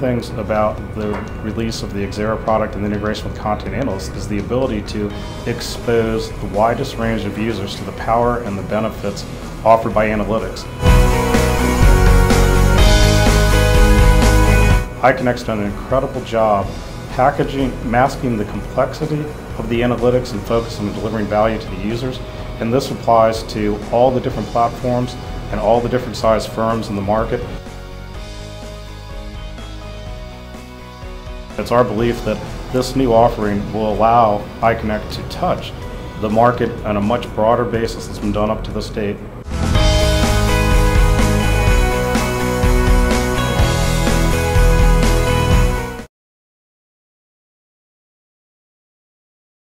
things about the release of the Xera product and the integration with Content Analyst is the ability to expose the widest range of users to the power and the benefits offered by analytics. iCONECT's done an incredible job packaging, masking the complexity of the analytics and focusing on delivering value to the users. And this applies to all the different platforms and all the different size firms in the market. It's our belief that this new offering will allow iCONECT to touch the market on a much broader basis that's been done up to this date